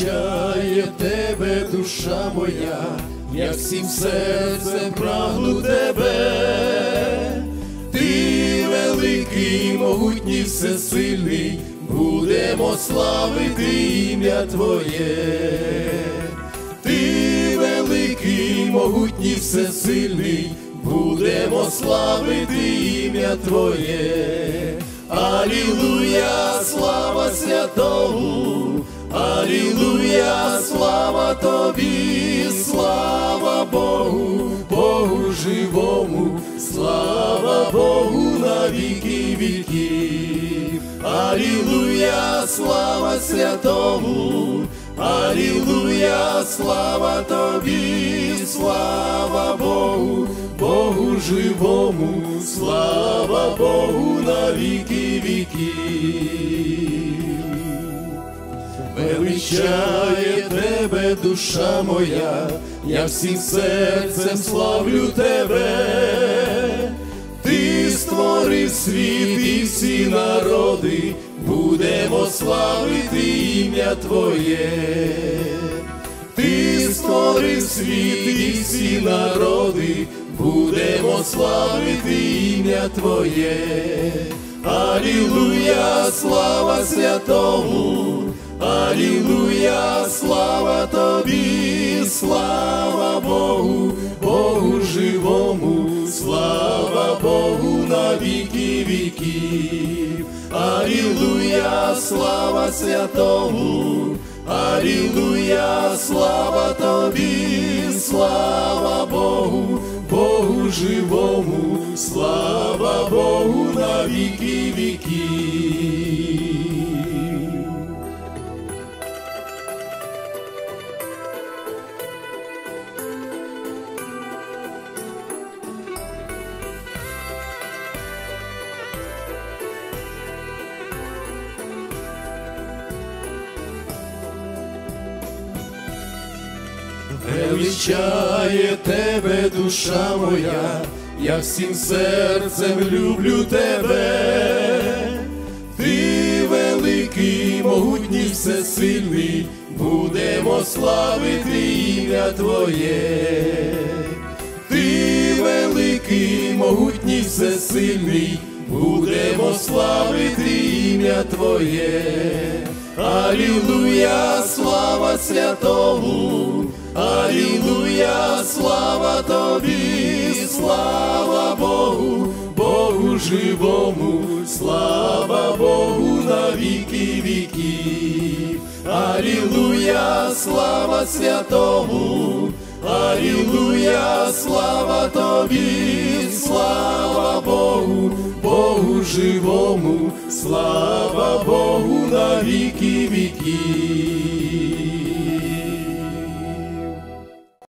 величає тебе, душа моя, я всім серцем прагну тебе, ти великий, могутній, всесильний, будемо славити ім'я Твоє, ти великий, могутній, всесильний, будемо славити ім'я Твоє. Алілуя, слава святому, Алілуя, слава тобі, слава Богу, Богу живому, слава Богу на віки віків. Алілуя, слава святому, Алілуя, слава тобі, слава живому, слава Богу на віки віків. Величає тебе, душа моя, я всім серцем славлю тебе, ти створив світ і всі народи, будемо славити ім'я Твоє. Ти створив світ і всі народи, будемо славити ім'я Твоє. Алілуя, слава святому, Алілуя, слава тобі, слава Богу, Богу живому, слава Богу на віки віків. Алілуя, слава святому, Алілуя, слава тобі, слава Богу, Богу Живому, слава Богу на віки віків. Величає тебе, душа моя, я всім серцем люблю тебе, ти великий, могутній, всесильний, будемо славити ім'я Твоє, ти великий, могутній, всесильний, будемо славити ім'я Твоє. Алілуя, слава святому, Алілуя, слава тобі, слава Богу, Богу живому, слава Богу на віки віків. Алілуя, слава святому, Алілуя, слава тобі, слава Богу, Богу живому, слава Богу на віки віків.